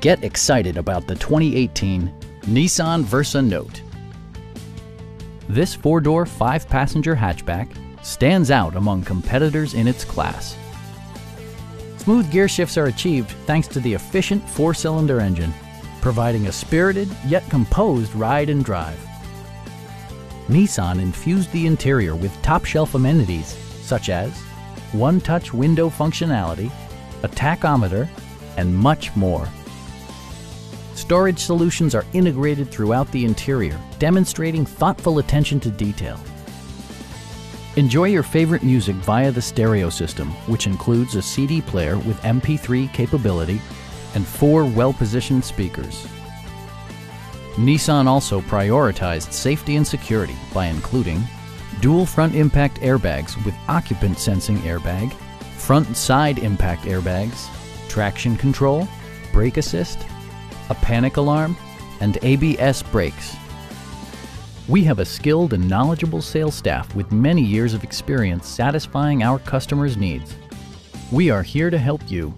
Get excited about the 2018 Nissan Versa Note. This four-door, five-passenger hatchback stands out among competitors in its class. Smooth gear shifts are achieved thanks to the efficient four-cylinder engine, providing a spirited yet composed ride and drive. Nissan infused the interior with top-shelf amenities such as one-touch window functionality, a tachometer, and much more. Storage solutions are integrated throughout the interior, demonstrating thoughtful attention to detail. Enjoy your favorite music via the stereo system, which includes a CD player with MP3 capability and four well-positioned speakers. Nissan also prioritized safety and security by including dual front impact airbags with occupant sensing airbag, front side impact airbags, traction control, brake assist, a panic alarm, and ABS brakes. We have a skilled and knowledgeable sales staff with many years of experience satisfying our customers' needs. We are here to help you